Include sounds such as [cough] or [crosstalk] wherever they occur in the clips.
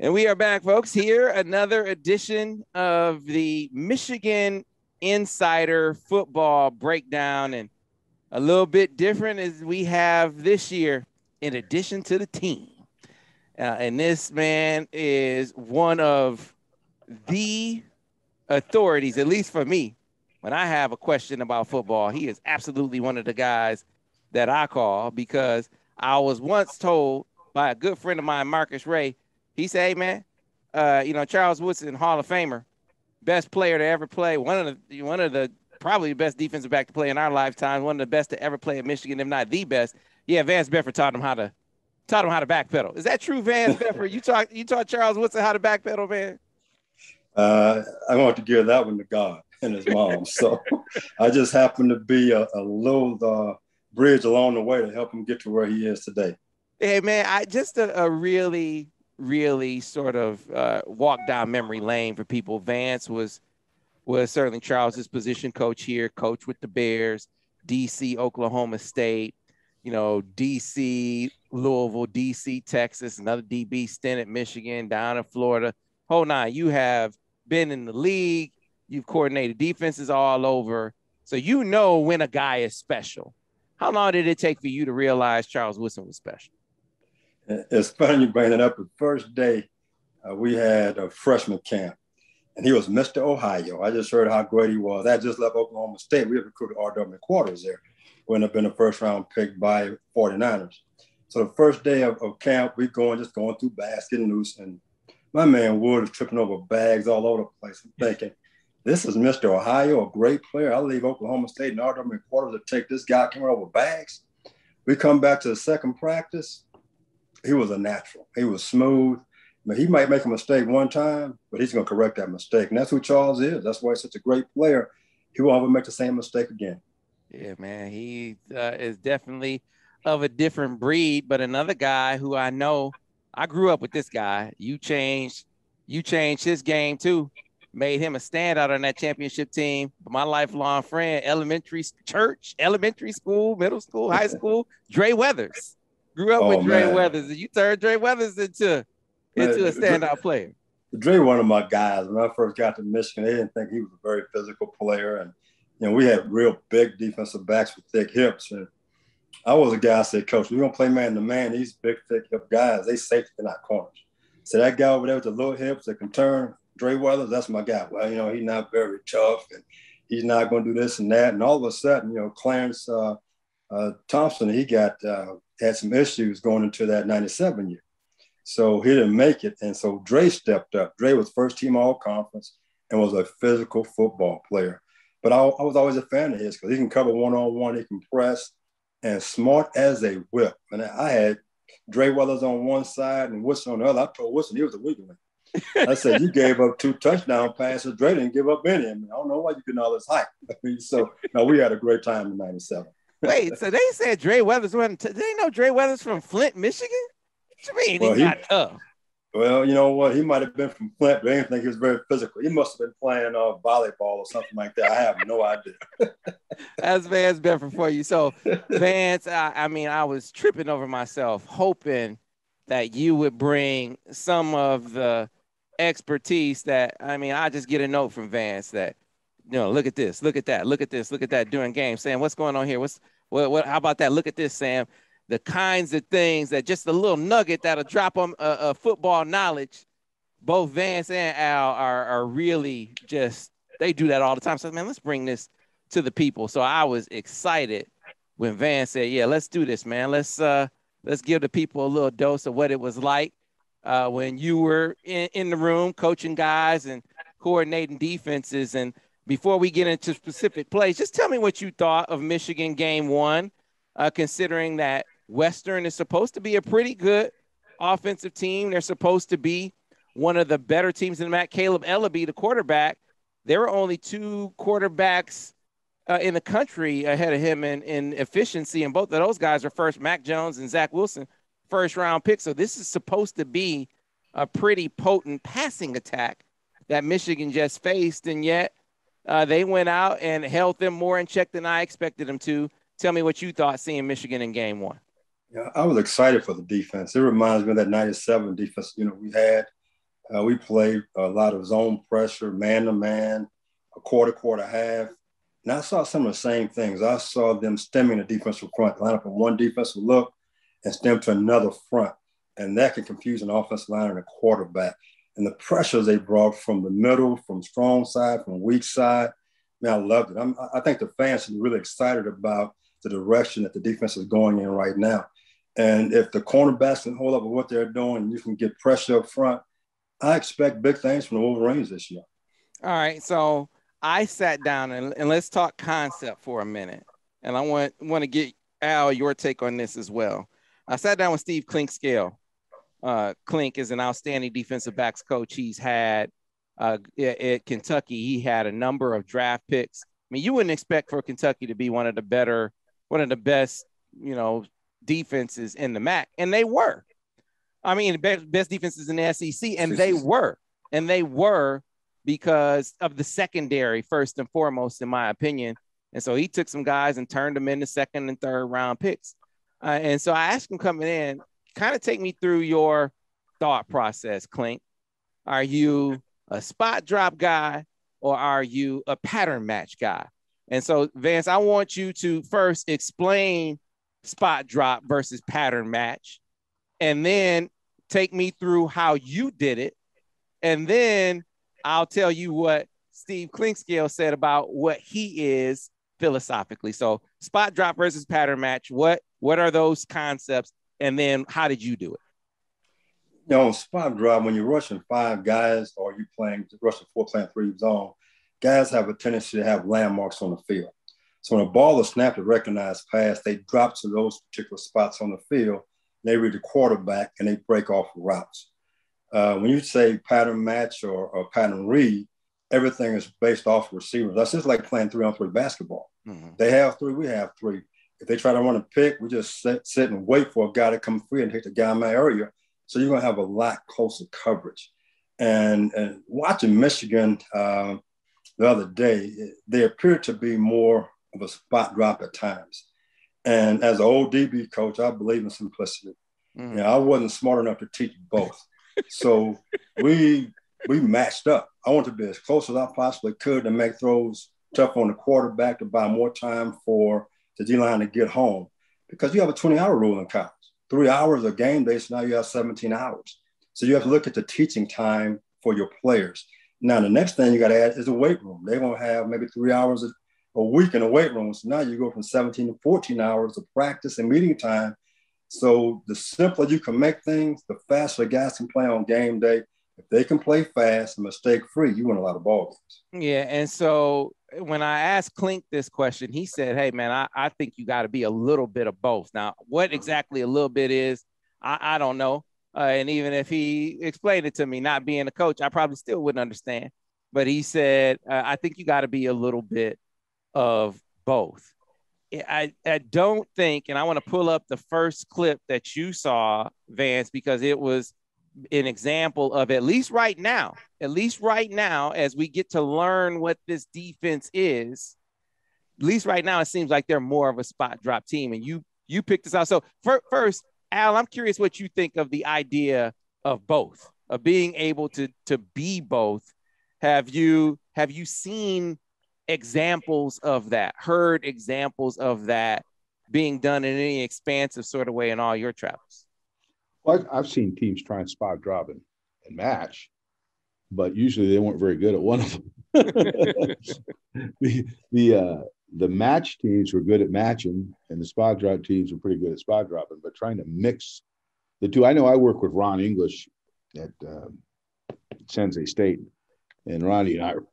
And we are back, folks. Here, another edition of the Michigan Insider Football Breakdown. And a little bit different as we have this year, in addition to the team. Uh, and this man is one of the authorities, at least for me, when I have a question about football. He is absolutely one of the guys that I call because I was once told by a good friend of mine, Marcus Ray, he said, "Hey man, uh, you know Charles Woodson, Hall of Famer, best player to ever play, one of the one of the probably the best defensive back to play in our lifetime, one of the best to ever play at Michigan, if not the best. Yeah, Vance Bedford taught him how to taught him how to backpedal. Is that true, Vance [laughs] Bedford? You taught you taught Charles Woodson how to backpedal, man? Uh, I want to give that one to God [laughs] and his mom. so I just happened to be a, a little uh, bridge along the way to help him get to where he is today. Hey man, I just a, a really really sort of uh, walk down memory lane for people. Vance was was certainly Charles's position coach here, coach with the Bears, DC, Oklahoma State, you know, DC, Louisville, DC, Texas, another DB stint at Michigan, down in Florida. Hold on, you have been in the league, you've coordinated defenses all over, so you know when a guy is special. How long did it take for you to realize Charles Woodson was special? It's funny you bring it up. The first day uh, we had a freshman camp, and he was Mr. Ohio. I just heard how great he was. I just left Oklahoma State. We had recruited R.W. McQuarters there, who ended up being a first round pick by 49ers. So the first day of, of camp, we're going just going through bags, getting loose, and my man Wood is tripping over bags all over the place. I'm thinking, this is Mr. Ohio, a great player. I leave Oklahoma State and R.W. McQuarters to take this guy coming over bags. We come back to the second practice he was a natural. He was smooth. I mean, he might make a mistake one time, but he's going to correct that mistake. And that's who Charles is. That's why he's such a great player. He won't ever make the same mistake again. Yeah, man. He uh, is definitely of a different breed, but another guy who I know I grew up with this guy. You changed, you changed his game too. Made him a standout on that championship team. My lifelong friend, elementary church, elementary school, middle school, high [laughs] school, Dre Weathers. Grew up oh, with Dre man. Weathers, and you turned Dre Weathers into into a standout player. Dre, one of my guys. When I first got to Michigan, they didn't think he was a very physical player, and you know we had real big defensive backs with thick hips. And I was a guy I said, Coach, we're gonna play man to man. These big, thick hip guys, they safety, they're not corners. So that guy over there with the little hips that can turn, Dre Weathers, that's my guy. Well, you know, he's not very tough, and he's not going to do this and that. And all of a sudden, you know, Clarence uh, uh, Thompson, he got uh, had some issues going into that 97 year. So he didn't make it. And so Dre stepped up. Dre was first team all conference and was a physical football player. But I, I was always a fan of his because he can cover one on one, he can press, and smart as a whip. And I had Dre Weathers on one side and Woodson on the other. I told Woodson he was a weakling. I said, You [laughs] gave up two touchdown passes. Dre didn't give up any. I, mean, I don't know why you getting all this hype. I [laughs] mean, so no, we had a great time in 97. Wait, so they said Dre Weathers wasn't. T- they know Dre Weathers from Flint, Michigan. What you mean well, he got tough? Well, you know what? He might have been from Flint, but I didn't think he was very physical. He must have been playing uh, volleyball or something like that. I have no idea. [laughs] That's Vance Bedford for you. So, [laughs] Vance, I, I mean, I was tripping over myself, hoping that you would bring some of the expertise that I mean, I just get a note from Vance that you know, look at this, look at that, look at this, look at that during games. Sam, what's going on here? What's what, what? How about that? Look at this, Sam. The kinds of things that just a little nugget that'll drop on a, a football knowledge. Both Vance and Al are are really just they do that all the time. So man, let's bring this to the people. So I was excited when Vance said, "Yeah, let's do this, man. Let's uh let's give the people a little dose of what it was like uh, when you were in, in the room coaching guys and coordinating defenses and." Before we get into specific plays, just tell me what you thought of Michigan game one, uh, considering that Western is supposed to be a pretty good offensive team. They're supposed to be one of the better teams in the MAC. Kaleb Eleby, the quarterback, there were only two quarterbacks uh, in the country ahead of him in, in efficiency, and both of those guys are first. Mac Jones and Zach Wilson, first round pick. So this is supposed to be a pretty potent passing attack that Michigan just faced, and yet uh, they went out and held them more in check than I expected them to. Tell me what you thought seeing Michigan in game one. Yeah, I was excited for the defense. It reminds me of that 97 defense, you know, we had. Uh, we played a lot of zone pressure, man to man, a quarter, quarter half. And I saw some of the same things. I saw them stemming the defensive front, line up in one defensive look and stem to another front. And that can confuse an offensive line and a quarterback. And the pressures they brought from the middle, from strong side, from weak side, man, I loved it. I'm, I think the fans are really excited about the direction that the defense is going in right now. And if the cornerbacks can hold up with what they're doing, you can get pressure up front. I expect big things from the Wolverines this year. All right. So I sat down and, and let's talk concept for a minute. And I want want to get Al your take on this as well. I sat down with Steve Clinkscale. Uh, Clink is an outstanding defensive backs coach. He's had uh, at Kentucky. He had a number of draft picks. I mean, you wouldn't expect for Kentucky to be one of the better, one of the best, you know, defenses in the MAC, and they were. I mean, best, best defenses in the SEC, and they were, and they were because of the secondary first and foremost, in my opinion. And so he took some guys and turned them into second and third round picks. Uh, and so I asked him coming in, kind of take me through your thought process, Clink. Are you a spot drop guy or are you a pattern match guy? And so, Vance, I want you to first explain spot drop versus pattern match, and then take me through how you did it. And then I'll tell you what Steve Clinkscale said about what he is philosophically. So spot drop versus pattern match. What what are those concepts? And then how did you do it? You know, spot drive, when you're rushing five guys or you're playing rushing four, playing three zone, guys have a tendency to have landmarks on the field. So when a ball is snapped to recognize pass, they drop to those particular spots on the field. They read the quarterback and they break off routes. Uh, when you say pattern match or, or, pattern read, everything is based off receivers. That's just like playing three on three basketball. Mm-hmm. They have three, we have three. If they try to run a pick, we just sit, sit and wait for a guy to come free and hit the guy in my area. So you're going to have a lot closer coverage. And, and watching Michigan uh, the other day, they appear to be more of a spot drop at times. And as an old DB coach, I believe in simplicity. Mm. You know, I wasn't smart enough to teach both. so [laughs] we we matched up. I wanted to be as close as I possibly could to make throws tough on the quarterback to buy more time for the D line to get home because you have a 20 hour rule in college. Three hours of game day, so now you have 17 hours. So you have to look at the teaching time for your players. Now, the next thing you got to add is a weight room. They're going to have maybe three hours a week in the weight room. So now you go from 17 to 14 hours of practice and meeting time. So the simpler you can make things, the faster guys can play on game day. If they can play fast and mistake free, you win a lot of ball games. Yeah. And so when I asked Clink this question, he said, Hey, man, I, I think you got to be a little bit of both. Now, what exactly a little bit is, I, I don't know. Uh, and even if he explained it to me, not being a coach, I probably still wouldn't understand. But he said, uh, I think you got to be a little bit of both. I, I don't think, and I want to pull up the first clip that you saw, Vance, because it was an example of at least right now, at least right now, as we get to learn what this defense is, at least right now, it seems like they're more of a spot drop team. And you you picked this out. So for, first, Al, I'm curious what you think of the idea of both, of being able to to be both. Have you have you seen examples of that, heard examples of that being done in any expansive sort of way in all your travels? Well, I've seen teams try and spot drop and, and match, but usually they weren't very good at one of them. [laughs] the the uh, the match teams were good at matching, and the spot drop teams were pretty good at spot dropping. But trying to mix the two, I know I work with Ron English at uh, Sensei State, and Ronnie and I are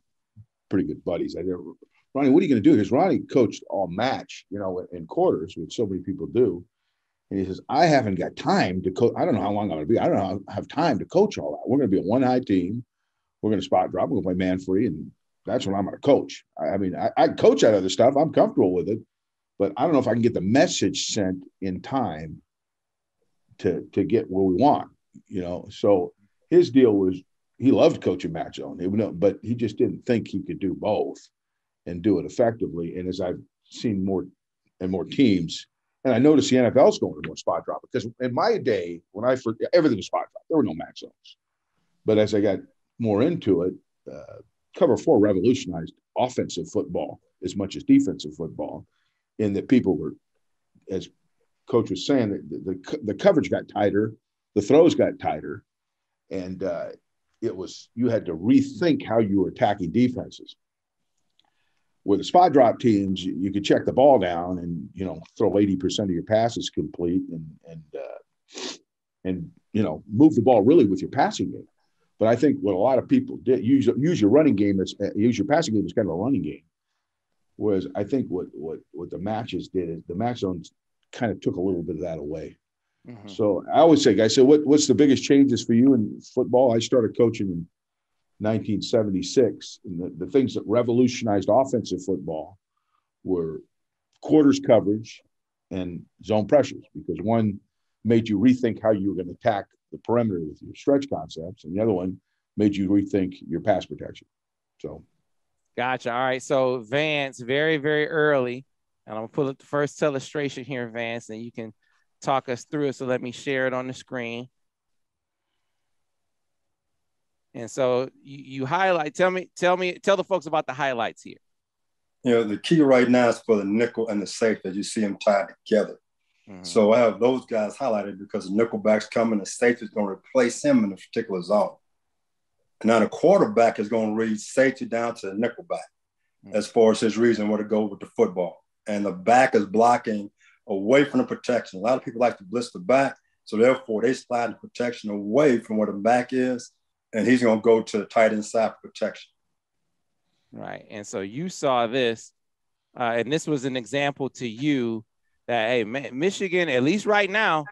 pretty good buddies. I never, Ronnie, what are you going to do? Because Ronnie coached all match, you know, in quarters, which so many people do. And he says, I haven't got time to coach. I don't know how long I'm going to be. I don't know I have time to coach all that. We're going to be a one high team. We're going to spot drop. We're going to play man free. And that's what I'm going to coach. I, I mean, I, I coach that other stuff. I'm comfortable with it. But I don't know if I can get the message sent in time to to get where we want, you know. So his deal was he loved coaching match zone, but he just didn't think he could do both and do it effectively. And as I've seen more and more teams, and I noticed the NFL's going to more spot drop because in my day, when I first, everything was spot drop. There were no match zones. But as I got more into it, uh, cover four revolutionized offensive football as much as defensive football, in that people were, as coach was saying, the, the, the coverage got tighter, the throws got tighter, and uh, it was you had to rethink how you were attacking defenses. With the spot drop teams, you, you could check the ball down and you know throw eighty percent of your passes complete and and uh, and you know move the ball really with your passing game. But I think what a lot of people did use use your running game as uh, use your passing game as kind of a running game. Whereas I think what what what the matches did is the match zones kind of took a little bit of that away. Mm-hmm. So I always say, guys, so what, what's the biggest changes for you in football? I started coaching in 1976, and the, the things that revolutionized offensive football were quarters coverage and zone pressures because one made you rethink how you were going to attack the perimeter with your stretch concepts, and the other one made you rethink your pass protection. So, gotcha. All right. So, Vance, very, very early, and I'm gonna pull up the first illustration here, Vance, and you can talk us through it. So, let me share it on the screen. And so you, you highlight, tell me, tell me, tell the folks about the highlights here. You know, the key right now is for the nickel and the safe as you see them tied together. Mm-hmm. So I have those guys highlighted because the nickelback's coming, the safety is going to replace him in a particular zone. And now the quarterback is going to read safety down to the nickelback mm-hmm. as far as his reason where to go with the football. And the back is blocking away from the protection. A lot of people like to blitz the back. So therefore they slide the protection away from where the back is. And he's going to go to the tight end side protection. Right. And so you saw this, uh, and this was an example to you that hey, Michigan, at least right now,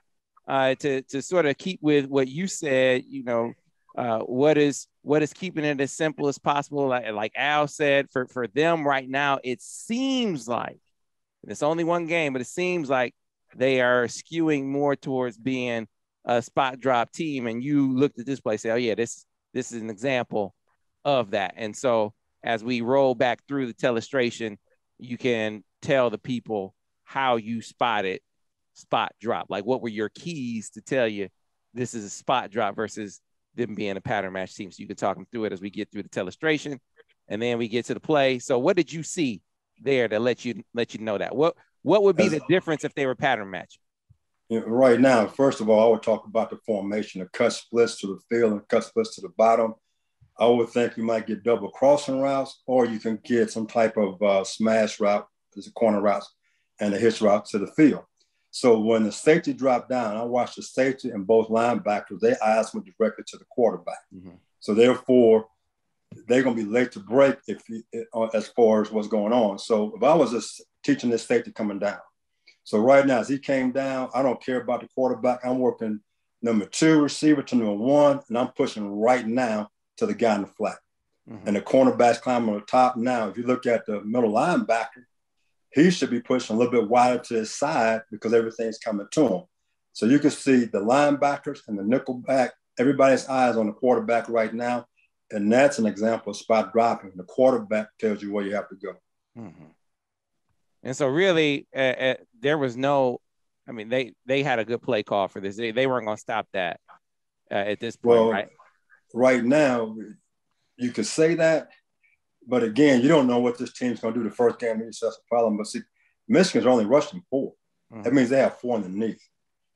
uh, to to sort of keep with what you said, you know, uh, what is what is keeping it as simple as possible. Like, like Al said, for for them right now, it seems like it's only one game, but it seems like they are skewing more towards being a spot drop team. And you looked at this play, say, oh yeah, this this is an example of that. And so as we roll back through the telestration, you can tell the people how you spotted spot drop. Like, what were your keys to tell you this is a spot drop versus them being a pattern match team? So you can talk them through it as we get through the telestration, and then we get to the play. So, what did you see there to let you let you know that? What what would be the difference if they were pattern matching? Right now, first of all, I would talk about the formation, the cut splits to the field and cut splits to the bottom. I would think you might get double crossing routes, or you can get some type of uh, smash route, as a corner routes and a hitch route to the field. So when the safety dropped down, I watched the safety and both linebackers, their eyes went directly to the quarterback. Mm-hmm. So therefore, they're going to be late to break if uh, as far as what's going on. So if I was just teaching this safety coming down, so right now as he came down, I don't care about the quarterback. I'm working number two receiver to number one, and I'm pushing right now to the guy in the flat. Mm-hmm. And the cornerback's climbing on the top. Now, if you look at the middle linebacker, he should be pushing a little bit wider to his side because everything's coming to him. So you can see the linebackers and the nickel back, everybody's eyes on the quarterback right now. And that's an example of spot dropping. The quarterback tells you where you have to go. Mm-hmm. And so, really, uh, uh, there was no, I mean, they they had a good play call for this. They, they weren't going to stop that uh, at this point, well, right? Right now, you could say that, but again, you don't know what this team's going to do the first game. That's a problem. But see, Michigan's only rushing 4 mm-hmm. That means they have four underneath.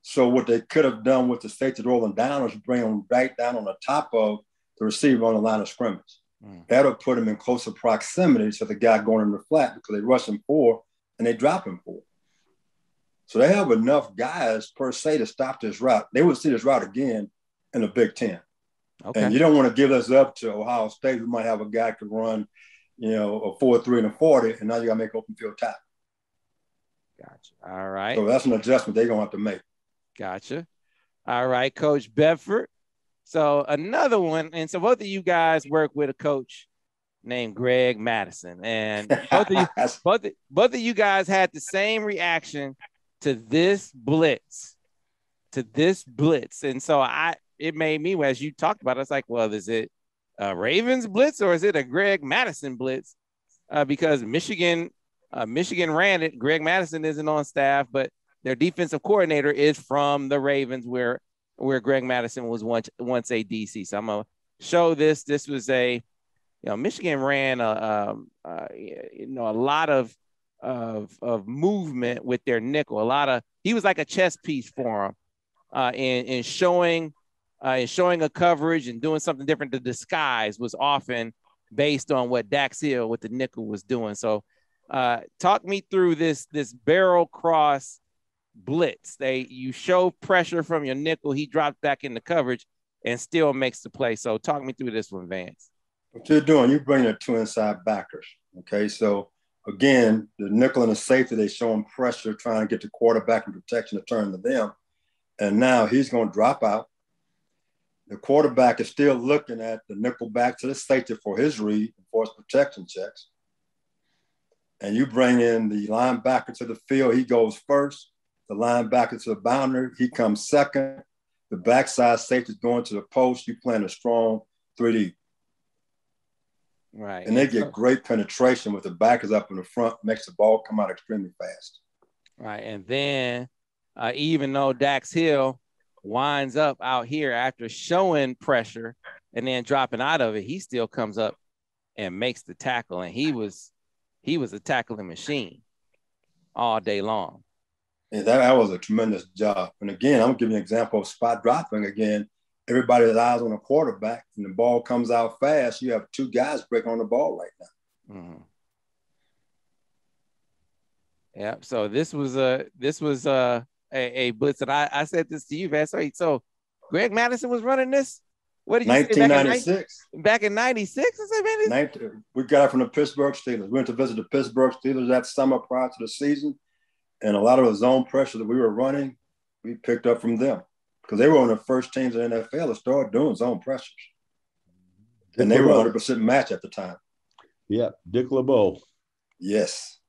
So what they could have done with the safety rolling down is bring them right down on the top of the receiver on the line of scrimmage. Mm-hmm. That'll put them in closer proximity to the guy going in the flat because they rush him four and they drop him four. So they have enough guys per se to stop this route. They would see this route again in the Big Ten. Okay. And you don't want to give this up to Ohio State, who might have a guy could run, you know, a four three and a forty, and now you got to make open field tackle. Gotcha. All right. So that's an adjustment they're gonna have to make. Gotcha. All right, Coach Bedford. So another one, and so both of you guys work with a coach named Greg Mattison, and [laughs] both of you, both, both of you guys had the same reaction to this blitz, to this blitz, and so I it made me, as you talked about, it's like, well, is it a Ravens blitz or is it a Greg Mattison blitz? Uh, because Michigan, uh, Michigan ran it. Greg Mattison isn't on staff, but their defensive coordinator is from the Ravens, where where Greg Mattison was once once a DC. So I'm gonna show this. This was a, you know, Michigan ran a, um, uh, you know, a lot of of of movement with their nickel. A lot of he was like a chess piece for him uh, in in showing uh, in showing a coverage and doing something different. The disguise was often based on what Dax Hill with the nickel was doing. So, uh, talk me through this this barrel cross blitz. They you show pressure from your nickel, he drops back into coverage and still makes the play. So, talk me through this one, Vance. What you're doing, you bring the two inside backers. Okay, so again, the nickel and the safety, they showing pressure, trying to get the quarterback in protection to turn to them. And now he's going to drop out. The quarterback is still looking at the nickel back to the safety for his read and for his protection checks. And you bring in the linebacker to the field, he goes first. The linebacker to the boundary, he comes second. The backside safety is going to the post. You playing a strong 3D. Right. And they get great penetration with the backers up in the front, makes the ball come out extremely fast. Right. And then uh, even though Dax Hill winds up out here after showing pressure and then dropping out of it, he still comes up and makes the tackle. And he was he was a tackling machine all day long. And that, that was a tremendous job. And again, I'm giving an example of spot dropping again. Everybody's eyes on a quarterback and the ball comes out fast. You have two guys breaking on the ball right now. Mm-hmm. Yeah. So this was a this was a a, a blitz, and I, I said this to you, Van. So, so Greg Mattison was running this. What did you 1996. say? Back in 96? I said, man, 19, we got it from the Pittsburgh Steelers. We went to visit the Pittsburgh Steelers that summer prior to the season. And a lot of the zone pressure that we were running, we picked up from them because they were on the first teams in the NFL to start doing zone pressures. And they were 100% match at the time. Yeah, Dick LeBeau. Yes.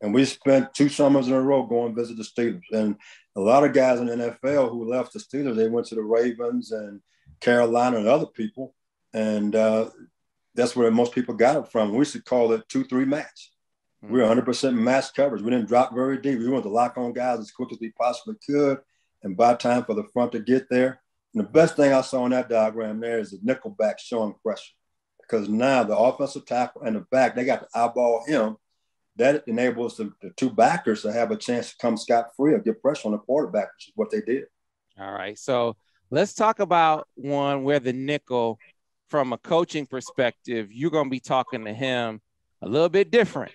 And we spent two summers in a row going visit the Steelers. And a lot of guys in the NFL who left the Steelers, they went to the Ravens and Carolina and other people. And uh, that's where most people got it from. We used to call it 2 3 match. We were 100% match coverage. We didn't drop very deep. We wanted to lock on guys as quick as we possibly could and buy time for the front to get there. And the best thing I saw in that diagram there is the nickel back showing pressure because now the offensive tackle and the back, they got to eyeball him that enables the, the two backers to have a chance to come scot free or get pressure on the quarterback, which is what they did. All right. So let's talk about one where the nickel, from a coaching perspective, you're going to be talking to him a little bit different.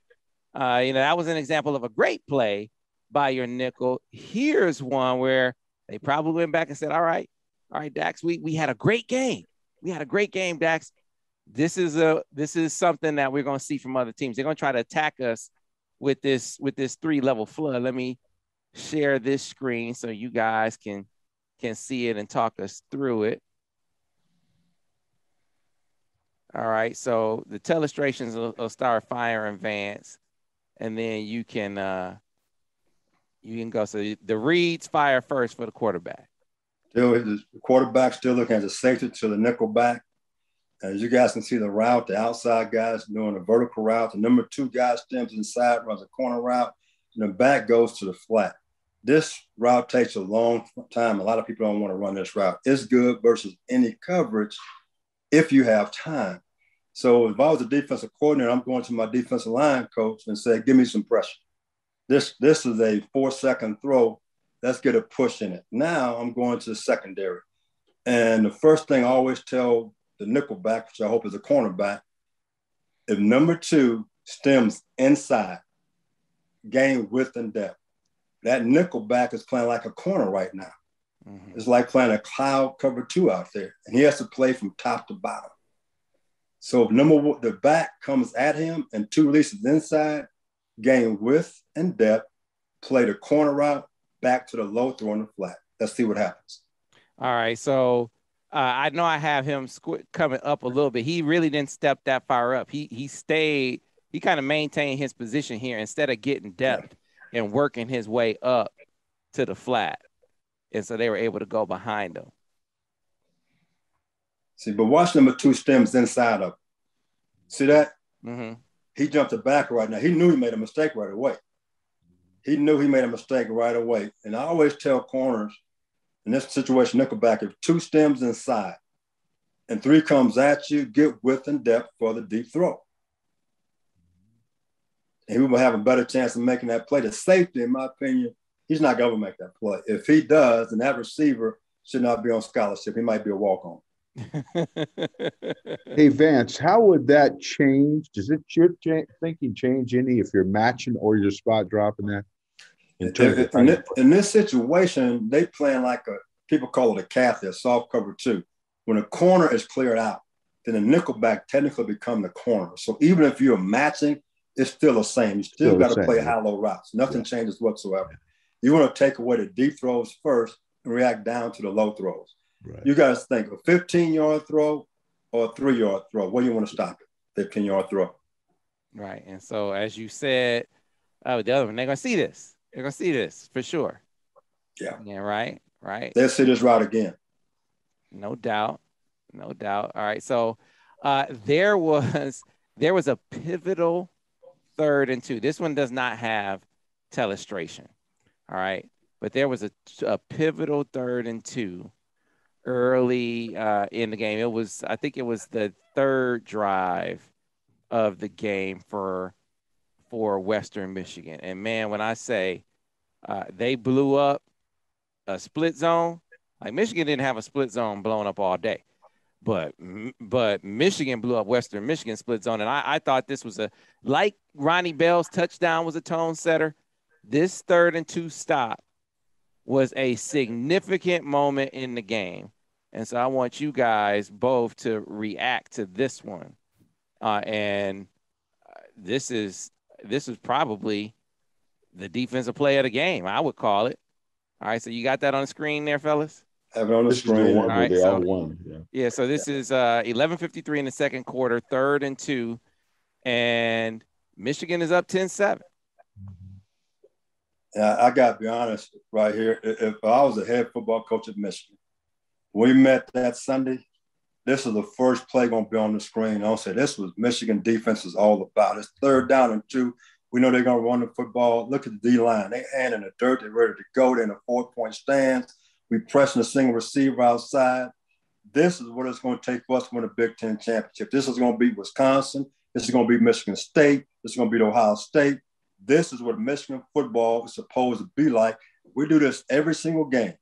Uh, you know, that was an example of a great play by your nickel. Here's one where they probably went back and said, All right, all right, Dax, we, we had a great game. We had a great game, Dax this is a this is something that we're going to see from other teams. They're going to try to attack us with this with this three level flood. Let me share this screen so you guys can can see it and talk us through it. All right, so the telestrations will, will start firing Vance, and then you can uh you can go. So the reads fire first for the quarterback. Still, the quarterback still looking at the safety to the nickel back. As you guys can see the route, the outside guys doing a vertical route. The number two guy stems inside, runs a corner route, and the back goes to the flat. This route takes a long time. A lot of people don't want to run this route. It's good versus any coverage if you have time. So if I was a defensive coordinator, I'm going to my defensive line coach and say, give me some pressure. This, this is a four second throw. Let's get a push in it. Now I'm going to the secondary. And the first thing I always tell the nickel back, which I hope is a cornerback. If number two stems inside, gain width and depth, that nickel back is playing like a corner right now. Mm-hmm. It's like playing a cloud cover two out there, and he has to play from top to bottom. So if number one, the back comes at him and two releases inside, gain width and depth, play the corner route back to the low throw on the flat. Let's see what happens. All right. So uh, I know I have him squ- coming up a little bit. He really didn't step that far up. He he stayed. He kind of maintained his position here instead of getting depth and working his way up to the flat, and so they were able to go behind him. See, but watch number two stems inside of. Him. See that? Mm-hmm. He jumped the back right now. He knew he made a mistake right away. He knew he made a mistake right away. And I always tell corners in this situation, Nickelback, if two stems inside, and three comes at you, get width and depth for the deep throw. And we will have a better chance of making that play. The safety, in my opinion, he's not going to make that play. If he does, then that receiver should not be on scholarship. He might be a walk on. Hey [laughs] Vance, how would that change? Does it your thinking change any if you're matching or you're spot dropping that? In, in, in, in, this situation, they playing like a people call it a Kathy, a soft cover two. When a corner is cleared out, then the nickelback technically become the corner. So even if you're matching, it's still the same. You still, still got to play high low routes. Nothing yeah. changes whatsoever. You want to take away the deep throws first and react down to the low throws. Right. You guys think a 15 yard throw or a three yard throw. Where you want to stop it? 15 yard throw. Right. And so, as you said, uh, the other one, they're going to see this. They're going to see this for sure. Yeah. Yeah. Right. Right. They'll see this route again. No doubt. No doubt. All right. So, uh, there was [laughs] there was a pivotal third and two. This one does not have telestration. All right. But there was a, a pivotal third and two early uh, in the game. It was, I think it was the third drive of the game for for Western Michigan. And man, when I say uh, they blew up a split zone, like Michigan didn't have a split zone blown up all day, but but Michigan blew up Western Michigan split zone, and I, I thought this was a like Ronnie Bell's touchdown was a tone setter. This third and two stop was a significant moment in the game. And so I want you guys both to react to this one. Uh, and uh, this is this is probably the defensive play of the game. I would call it. All right, so you got that on the screen there, fellas. Have it on the this screen. The all right, so, won. Yeah. yeah. So this yeah. is uh 11:53 in the second quarter, third and two, and Michigan is up 10-7. I got to be honest right here. If I was a head football coach at Michigan, we met that Sunday. This is the first play going to be on the screen. I'll say this was Michigan defense is all about. It's third down and two. We know they're going to run the football. Look at the D line. They hand in the dirt. They're ready to go. They're in a four point stance. We pressing a single receiver outside. This is what it's going to take for us to win a Big Ten championship. This is going to be Wisconsin. This is going to be Michigan State. This is going to be Ohio State. This is what Michigan football is supposed to be like. We do this every single game.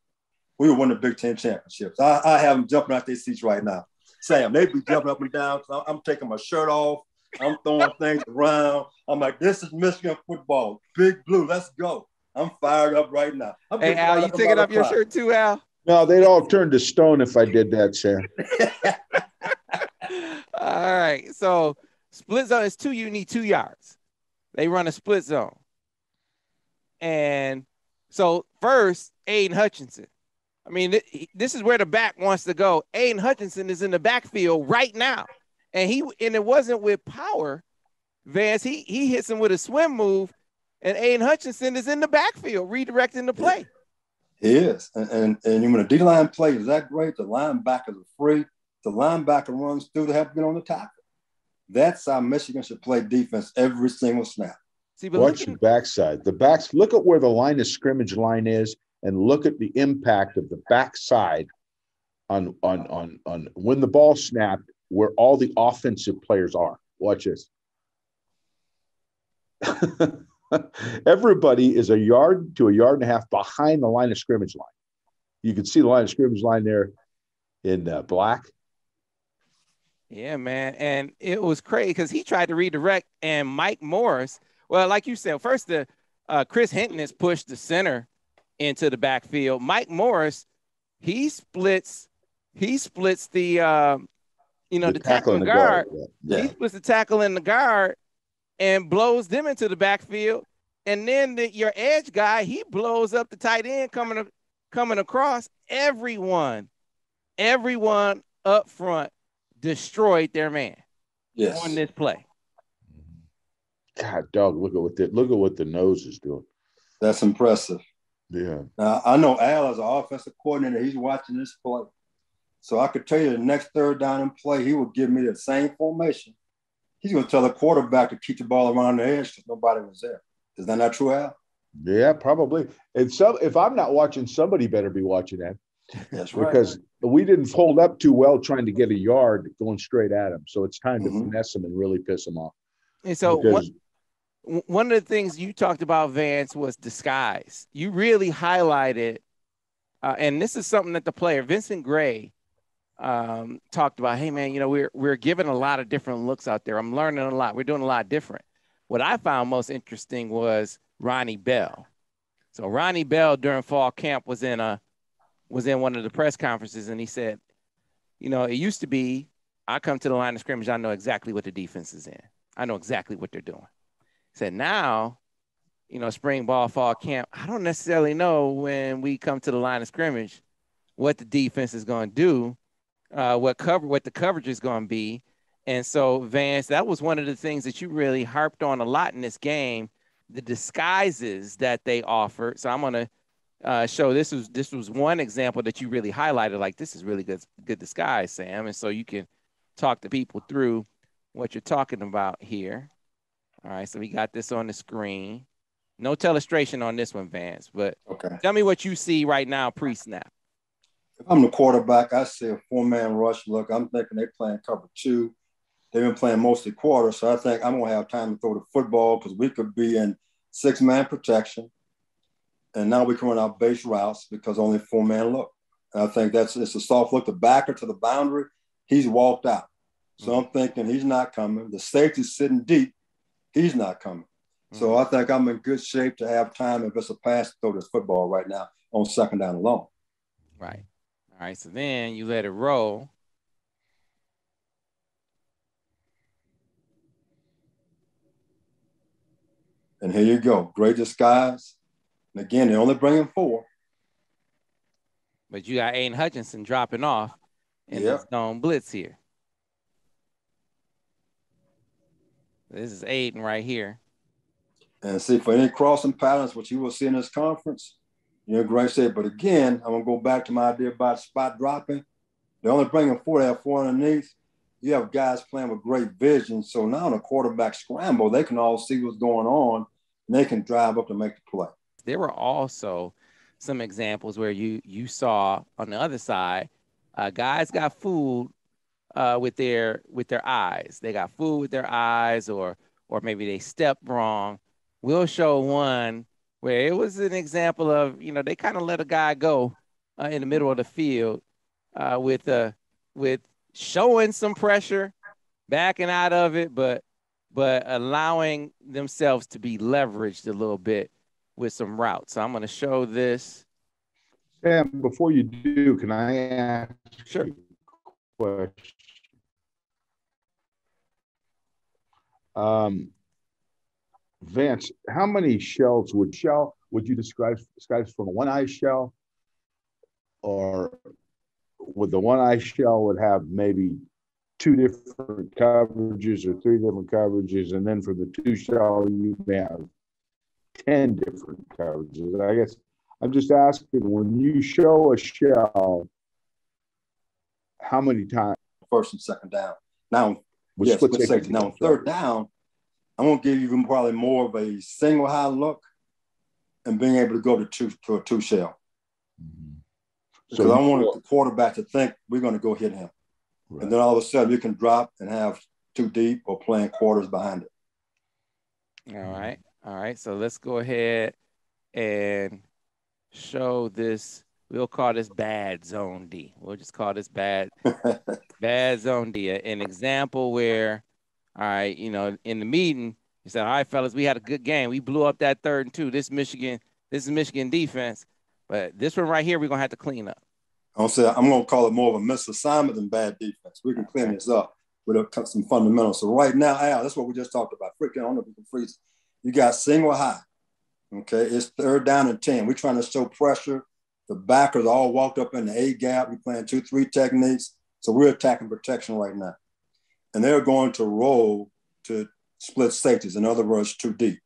We will win the Big Ten championships. I, I have them jumping out their seats right now. Sam, they be jumping up and down. I'm taking my shirt off. I'm throwing [laughs] things around. I'm like, this is Michigan football. Big blue, let's go. I'm fired up right now. I'm hey, Al, you taking off your shirt too, Al? No, they'd all turn to stone if I did that, Sam. [laughs] [laughs] all right. So split zone is two, you need two yards. They run a split zone. And so first, Aidan Hutchinson. I mean, this is where the back wants to go. Aidan Hutchinson is in the backfield right now. And he and it wasn't with power. Vance, he he hits him with a swim move, and Aidan Hutchinson is in the backfield redirecting the play. He is. And and, and when a D line play is that great, the linebackers are free. The linebacker runs through, they have to get on the tackle. That's how Michigan should play defense every single snap. See, but Watch the backside. The backs. Look at where the line of scrimmage line is, and look at the impact of the backside on on on on when the ball snapped, where all the offensive players are. Watch this. [laughs] Everybody is a yard to a yard and a half behind the line of scrimmage line. You can see the line of scrimmage line there in uh, black. Yeah, man. And it was crazy because he tried to redirect, and Mike Morris, well, like you said, first the uh, Chris Hinton has pushed the center into the backfield. Mike Morris, he splits, he splits the, uh, you know, the, the tackle, the guard. guard. Yeah. He splits the tackle in the guard and blows them into the backfield. And then the, your edge guy, he blows up the tight end coming coming across. Everyone, everyone up front destroyed their man yes. on this play. God, dog, look at what the look at what the nose is doing. That's impressive. Yeah. Now I know Al as an offensive coordinator, he's watching this play. So I could tell you the next third down and play, he will give me the same formation. He's going to tell the quarterback to keep the ball around the edge because nobody was there. Is that not true, Al? Yeah, probably. And so if I'm not watching, somebody better be watching that. That's right. because we didn't hold up too well trying to get a yard going straight at him. So it's time to Mhm. finesse him and really piss him off. And so Because- one, one of the things you talked about, Vance, was disguise. You really highlighted, uh, and this is something that the player Vincent Gray um, talked about. Hey, man, you know we're we're given a lot of different looks out there. I'm learning a lot. We're doing a lot different. What I found most interesting was Ronnie Bell. So Ronnie Bell during fall camp was in a was in one of the press conferences, and he said, you know, it used to be I come to the line of scrimmage, I know exactly what the defense is in. I know exactly what they're doing. Said now, you know, spring ball, fall camp, I don't necessarily know when we come to the line of scrimmage what the defense is going to do, uh, what cover, what the coverage is going to be. And so, Vance, that was one of the things that you really harped on a lot in this game, the disguises that they offered. So I'm going to uh, show this was this was one example that you really highlighted. Like this is really good, good disguise, Sam. And so you can talk to people through what you're talking about here. All right, so we got this on the screen. No illustration on this one, Vance, but Okay. tell me what you see right now pre-snap. If I'm the quarterback, I see a four-man rush. Look, I'm thinking they're playing cover two. They've been playing mostly quarter, so I think I'm gonna have time to throw the football because we could be in six-man protection, and now we can run our base routes because only four-man look. And I think that's it's a soft look. The backer to the boundary, he's walked out. So mm-hmm. I'm thinking he's not coming. The safety's sitting deep, he's not coming. So mm-hmm. I think I'm in good shape to have time if it's a pass to throw this football right now on second down alone. Right. All right. So then you let it roll. And here you go. Great disguise. And again, they only bring in four. But you got Aidan Hutchinson dropping off in Yep. the zone blitz here. This is Aidan right here. And see, for any crossing patterns, which you will see in this conference, you know, in said. But again, I'm going to go back to my idea about spot dropping. They're only bring in four. They have four underneath. You have guys playing with great vision. So now in a quarterback scramble, they can all see what's going on and they can drive up to make the play. There were also some examples where you you saw on the other side, uh, guys got fooled uh, with their with their eyes. They got fooled with their eyes, or or maybe they stepped wrong. We'll show one where it was an example of you know they kind of let a guy go uh, in the middle of the field uh, with uh, with showing some pressure, backing out of it, but but allowing themselves to be leveraged a little bit with some routes. So I'm going to show this. Sam, before you do, can I ask Sure. a question? Um, Vance, how many shells would shell would you describe describe from a one eye shell, or would the one eye shell would have maybe two different coverages or three different coverages, and then for the two shell you may have ten different coverages. I guess I'm just asking when you show a shell, how many times First and second down. Now, with yes, split with safety safety. Now, on third down, I'm going to give you even probably more of a single high look and being able to go to two to a two shell. Mm-hmm. Because I want the quarterback to think we're going to go hit him. Right. And then all of a sudden you can drop and have two deep or playing quarters behind it. All right. All right. So let's go ahead and show this. We'll call this bad zone D. We'll just call this bad [laughs] bad zone D. An example where, all right, you know, in the meeting, you said, all right, fellas, we had a good game. We blew up that third and two. This Michigan, this is Michigan defense. But this one right here, we're gonna have to clean up. I'm say I'm going to call it more of a misassignment than bad defense. We can clean this up with a, some fundamentals. So right now, Al, that's what we just talked about. Freaking, I don't know if you can freeze. it. You got single high. Okay, it's third down and ten. We're trying to show pressure. The backers all walked up in the A gap. We're playing two, three techniques. So we're attacking protection right now, and they're going to roll to split safeties. In other words, too deep.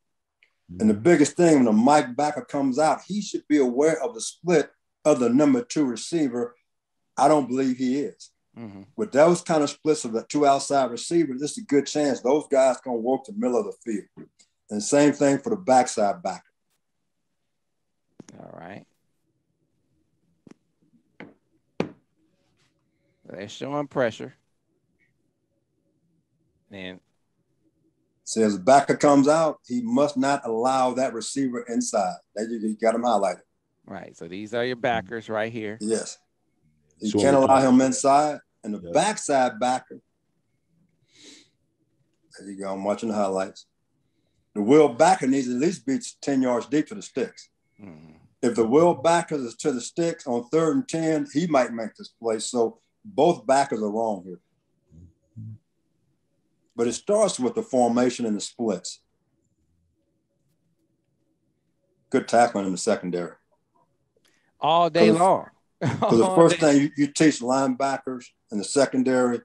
And the biggest thing when a Mike backer comes out, he should be aware of the split of the number two receiver. I don't believe he is. Mhm. With those kind of splits of the two outside receivers, it's a good chance those guys gonna work the middle of the field. And same thing for the backside backer. All right. They're showing pressure. And says the backer comes out, he must not allow that receiver inside. That you, you got him highlighted. Right. So these are your backers right here. Yes. You can't allow him inside. And the backside backer. There you go. I'm watching the highlights. The will backer needs at least be 10 yards deep to the sticks. Mm-hmm. If the will backer is to the sticks on third and 10, he might make this play. So both backers are wrong here. But it starts with the formation and the splits. Good tackling in the secondary. All day long. [laughs] Because the first thing you, you teach linebackers in the secondary,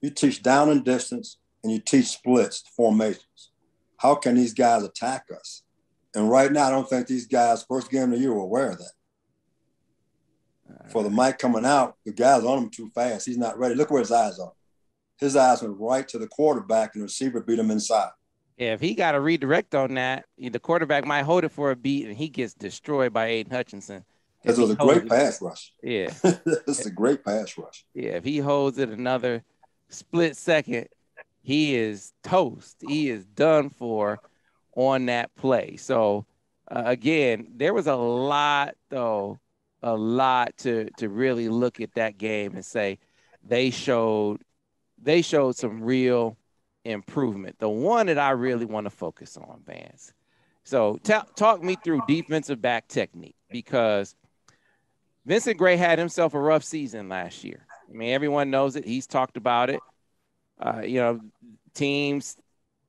you teach down and distance, and you teach splits, formations. How can these guys attack us? And right now, I don't think these guys, first game of the year, were aware of that. For the mic coming out, the guy's on him too fast. He's not ready. Look where his eyes are his eyes went right to the quarterback, and the receiver beat him inside. Yeah, if he got a redirect on that, the quarterback might hold it for a beat, and he gets destroyed by Aidan Hutchinson. This was a great pass rush. Yeah, [laughs] it's a great pass rush. Yeah, if he holds it another split second, he is toast. He is done for on that play. So uh, again, there was a lot though, a lot to to really look at that game and say they showed they showed some real improvement. The one that I really want to focus on, Vance. So t- talk me through defensive back technique because Vincent Gray had himself a rough season last year. I mean, everyone knows it. He's talked about it. Uh, you know, teams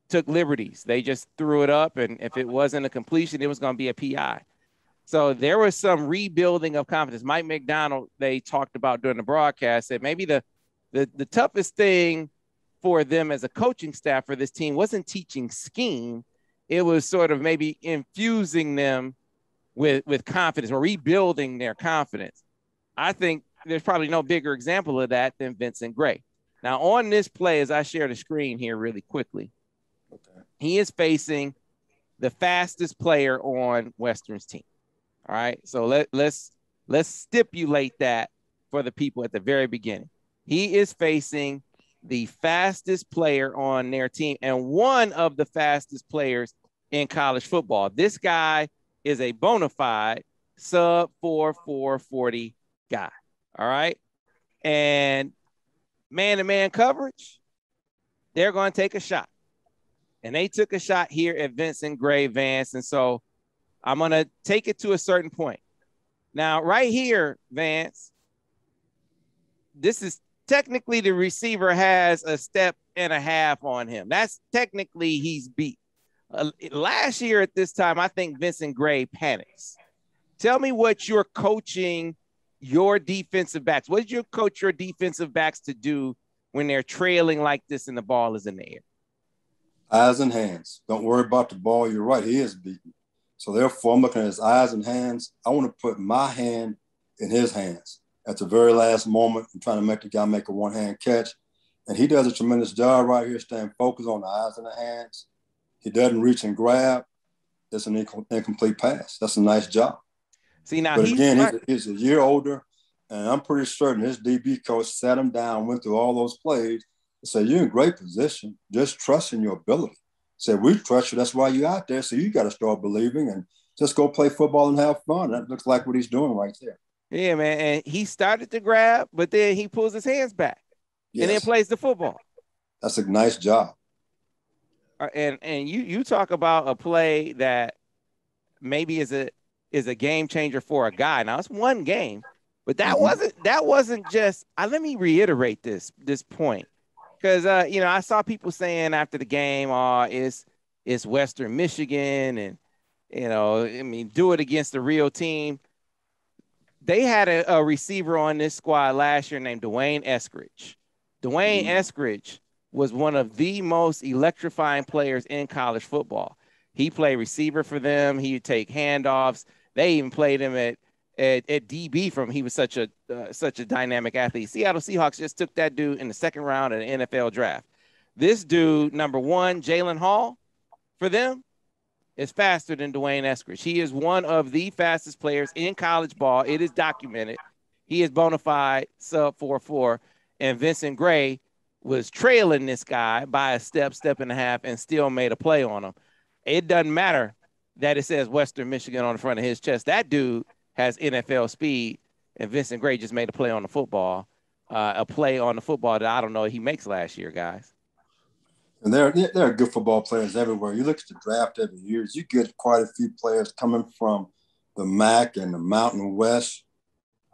took liberties. They just threw it up, and if it wasn't a completion, it was going to be a PI. So there was some rebuilding of confidence. Mike Macdonald, they talked about during the broadcast, that maybe the the, the toughest thing for them as a coaching staff for this team wasn't teaching scheme. It was sort of maybe infusing them with, with confidence or rebuilding their confidence. I think there's probably no bigger example of that than Vincent Gray. Now, on this play, as I share the screen here really quickly, okay. he is facing the fastest player on Western's team. All right. So let, let's let's stipulate that for the people at the very beginning. He is facing the fastest player on their team and one of the fastest players in college football. This guy is a bona fide sub 4 440 guy. All right. And man to man coverage, they're going to take a shot. And they took a shot here at Vincent Gray Vance. And so I'm going to take it to a certain point. Now, right here, Vance, this is technically the receiver has a step and a half on him. That's technically he's beat. Uh, last year at this time, I think Vincent Gray panics. Tell me what you're coaching your defensive backs. What did you coach your defensive backs to do when they're trailing like this and the ball is in the air? Eyes and hands. Don't worry about the ball. You're right. He is beaten. So therefore, I'm looking at his eyes and hands. I want to put my hand in his hands at the very last moment and trying to make the guy make a one hand catch. And he does a tremendous job right here, staying focused on the eyes and the hands. He doesn't reach and grab. It's an incomplete pass. That's a nice job. See now, but again, he's, he's, a year older, and I'm pretty certain his DB coach sat him down, went through all those plays, and said, "You're in great position. Just trust in your ability." Said, "We trust you. That's why you're out there. So you got to start believing and just go play football and have fun." That looks like what he's doing right there. Yeah, man. And he started to grab, but then he pulls his hands back yes. and then plays the football. That's a nice job. Uh, and and you you talk about a play that maybe is a is a game changer for a guy. Now it's one game, but that mm-hmm. wasn't that wasn't just. Uh, let me reiterate this this point because uh, you know I saw people saying after the game, "Oh, it's it's Western Michigan," and you know, I mean, do it against the real team they had a, a, receiver on this squad last year named D'Wayne Eskridge. D'Wayne mm-hmm. Eskridge was one of the most electrifying players in college football. He played receiver for them. He would take handoffs. They even played him at at, at DB from he was such a uh, such a dynamic athlete. Seattle Seahawks just took that dude in the second round of the NFL draft. This dude, number one, Jalen Hall, for them, is faster than D'Wayne Eskridge. He is one of the fastest players in college ball. It is documented. He is bona fide sub 4 4. and Vincent Gray was trailing this guy by a step, step and a half, and still made a play on him. It doesn't matter that it says Western Michigan on the front of his chest. That dude has NFL speed, and Vincent Gray just made a play on the football, uh, a play on the football that I don't know he makes last year, guys. And there, there are good football players everywhere. You look at the draft every year, you get quite a few players coming from the MAC and the Mountain West.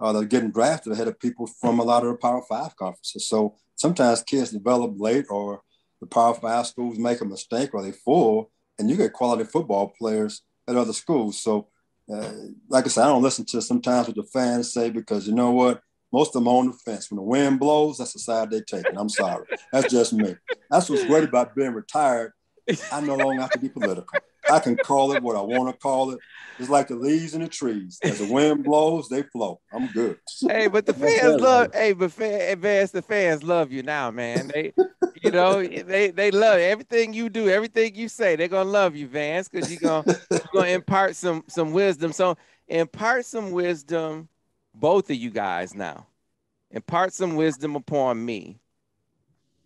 Uh, they're getting drafted ahead of people from a lot of the Power Five conferences. So sometimes kids develop late, or the Power Five schools make a mistake, or they fall, and you get quality football players at other schools. So, uh, like I said, I don't listen to sometimes what the fans say because you know what? Most of them on the fence. When the wind blows, that's the side they take. And I'm sorry. That's just me. That's what's great about being retired. I no longer have to be political. I can call it what I want to call it. It's like the leaves in the trees. As the wind blows, they flow. I'm good. Hey, but the fans love. Hey, but fan, advance the fans love you now, man. They, you know, they they love everything you do, everything you say. They're gonna love you, Vance, because you're gonna you're gonna impart some some wisdom. So impart some wisdom both of you guys now. Impart some wisdom upon me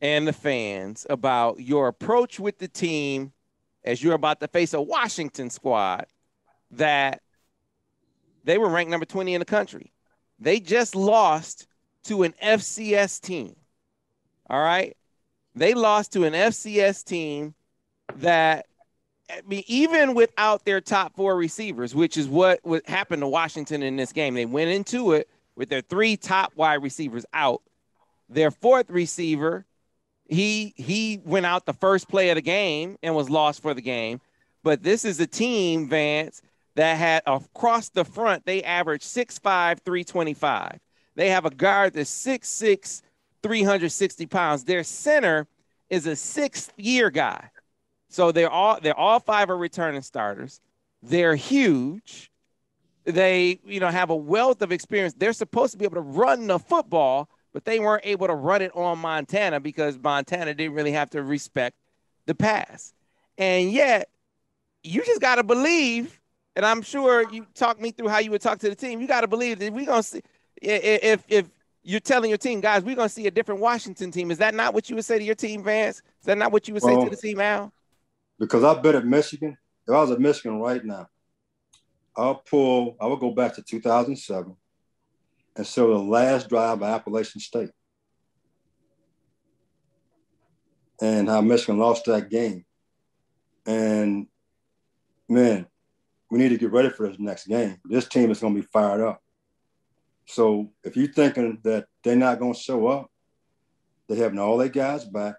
and the fans about your approach with the team as you're about to face a Washington squad that they were ranked number 20 in the country. They just lost to an FCS team. All right. They lost to an FCS team that I mean, even without their top four receivers, which is what, what happened to Washington in this game, they went into it with their three top wide receivers out. Their fourth receiver, he he went out the first play of the game and was lost for the game. But this is a team, Vance, that had across the front, they averaged 6'5, 325. They have a guard that's 6'6, 360 pounds. Their center is a sixth year guy. So they're all they're all five are returning starters. They're huge. They, you know, have a wealth of experience. They're supposed to be able to run the football, but they weren't able to run it on Montana because Montana didn't really have to respect the pass. And yet, you just got to believe, and I'm sure you talk me through how you would talk to the team. You got to believe that we're going to see if if you're telling your team, guys, we're going to see a different Washington team. Is that not what you would say to your team, Vance? Is that not what you would say to the team, Al? because I've been at Michigan. If I was at Michigan right now, I'll pull, I would go back to 2007 and so the last drive of Appalachian State and how Michigan lost that game. And man, we need to get ready for this next game. This team is going to be fired up. So if you're thinking that they're not going to show up, they having all their guys back.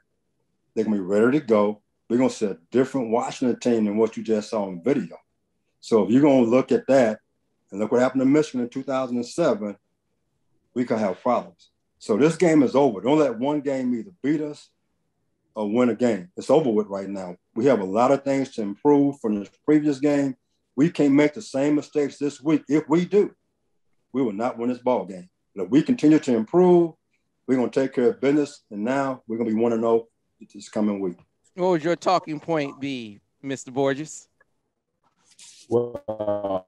They're going to be ready to go we're going to see a different Washington team than what you just saw in video. So if you're going to look at that and look what happened to Michigan in 2007, we could have problems. So this game is over. Don't let one game either beat us or win a game. It's over with right now. We have a lot of things to improve from the previous game. We can't make the same mistakes this week. If we do, we will not win this ball game. But if we continue to improve, we're going to take care of business. And now we're going to be 1 0 this coming week. What would your talking point be, Mr. Borges? Well,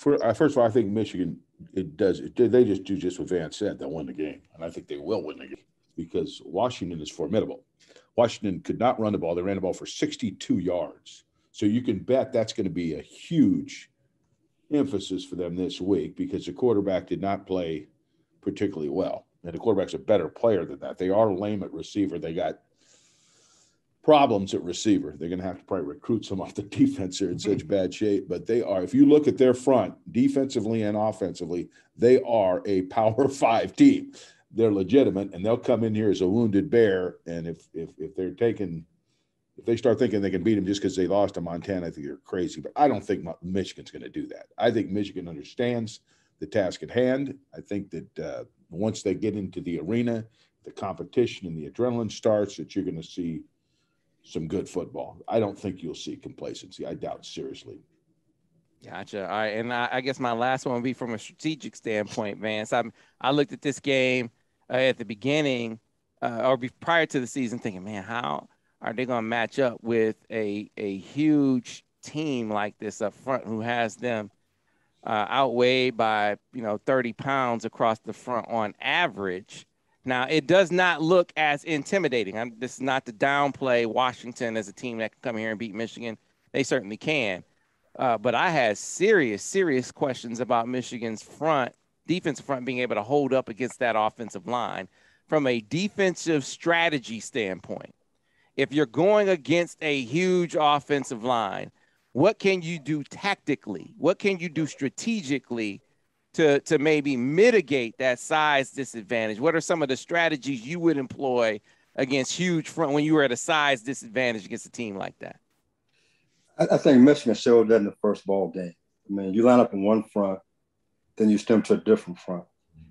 for, uh, first of all, I think Michigan it does. It, they just do just what Van said. They'll win the game, and I think they will win the game because Washington is formidable. Washington could not run the ball. They ran the ball for 62 yards. So you can bet that's going to be a huge emphasis for them this week because the quarterback did not play particularly well and the quarterback's a better player than that. They are lame at receiver. They got problems at receiver. They're going to have to probably recruit some [laughs] off the defense. They're in such [laughs] bad shape, but they are. If you look at their front, defensively and offensively, they are a [laughs] Power Five team. They're legitimate, and they'll come in here as a wounded bear. And if if if they're taking, if they start thinking they can beat them just because they lost to Montana, I think they're crazy. But I don't think Michigan's going to do that. I think Michigan understands the task at hand. I think that uh, once they get into the arena, the competition and the adrenaline starts, that you're going to see some good football. I don't think you'll see complacency. I doubt seriously. Gotcha. All right, and I, I guess my last one would be from a strategic standpoint, Vance. I I looked at this game uh, at the beginning uh, or be, prior to the season, thinking, man, how are they going to match up with a a huge team like this up front who has them uh, outweighed by you know 30 pounds across the front on average. Now it does not look as intimidating. I'm, this is not to downplay Washington as a team that can come here and beat Michigan. They certainly can, uh, but I had serious, serious questions about Michigan's front defensive front being able to hold up against that offensive line from a defensive strategy standpoint. If you're going against a huge offensive line, what can you do tactically? What can you do strategically to, to maybe mitigate that size disadvantage? What are some of the strategies you would employ against huge front when you were at a size disadvantage against a team like that? I, I think Michigan showed that in the first ball game. I mean, you line up in one front, then you stem to a different front.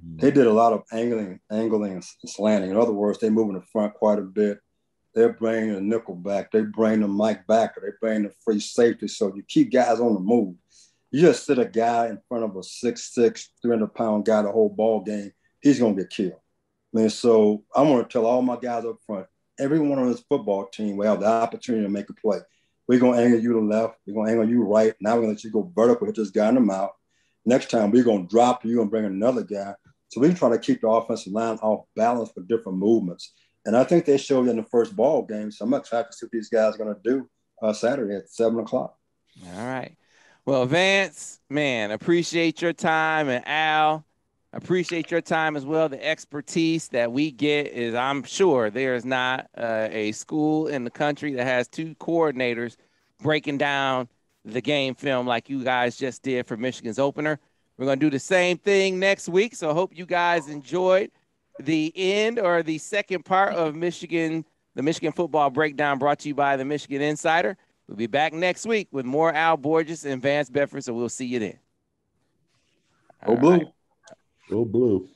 Mm-hmm. They did a lot of angling, angling and slanting. In other words, they move in the front quite a bit they're bringing a nickel back. They bring the Mike Backer. They bring the free safety. So you keep guys on the move. You just sit a guy in front of a 6'6", 300 pound guy the whole ball game, he's going to get killed. And so I want to tell all my guys up front, everyone on this football team will have the opportunity to make a play. We're going to angle you to left. We're going to angle you right. Now we're going to let you go vertical, hit this guy in the mouth. Next time we're going to drop you and bring another guy. So we're trying to keep the offensive line off balance with different movements. And I think they showed in the first ball game. So I'm excited to see what these guys are going to do uh, Saturday at seven o'clock. All right. Well, Vance, man, appreciate your time. And Al, appreciate your time as well. The expertise that we get is, I'm sure, there is not uh, a school in the country that has two coordinators breaking down the game film like you guys just did for Michigan's opener. We're going to do the same thing next week. So I hope you guys enjoyed the end or the second part of Michigan, the Michigan football breakdown brought to you by the Michigan Insider. We'll be back next week with more Al Borges and Vance Bedford, so we'll see you then. Go blue. Right. Go blue.